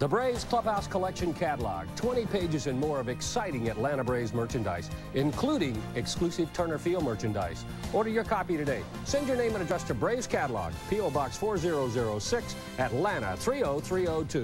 The Braves Clubhouse Collection Catalog. 20 pages and more of exciting Atlanta Braves merchandise, including exclusive Turner Field merchandise. Order your copy today. Send your name and address to Braves Catalog, P.O. Box 4006, Atlanta 30302.